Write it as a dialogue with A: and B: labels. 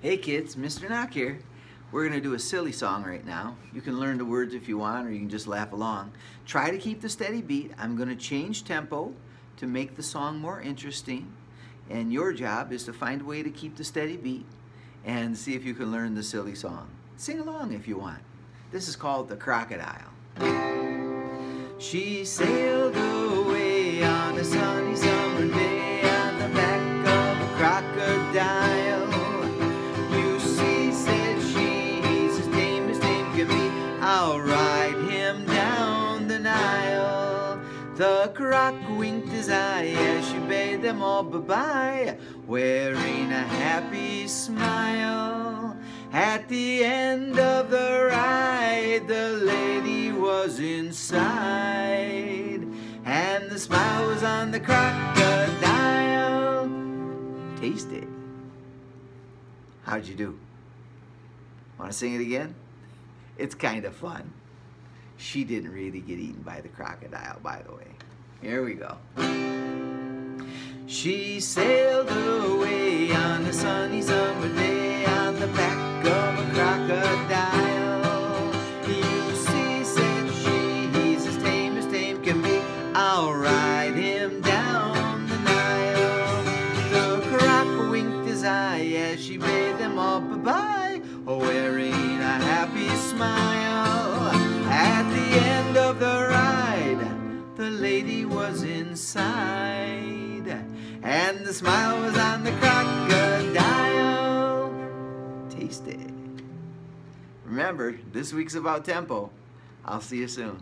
A: Hey kids, Mr. Knoch here. We're going to do a silly song right now. You can learn the words if you want or you can just laugh along. Try to keep the steady beat. I'm going to change tempo to make the song more interesting. And your job is to find a way to keep the steady beat and see if you can learn the silly song. Sing along if you want. This is called The Crocodile. She sailed away Him down the Nile. The croc winked his eye as she bade them all bye-bye, wearing a happy smile. At the end of the ride, the lady was inside, and the smile was on the crocodile. Taste it. How'd you do? Want to sing it again? It's kind of fun. She didn't really get eaten by the crocodile, by the way. Here we go. She sailed away on a sunny summer day on the back of a crocodile. You see, said she, he's as tame as tame can be. I'll ride him down the Nile. The croc winked his eye as she bade them all bye-bye, was inside, and the smile was on the crocodile. Taste it. Remember, this week's about tempo. I'll see you soon.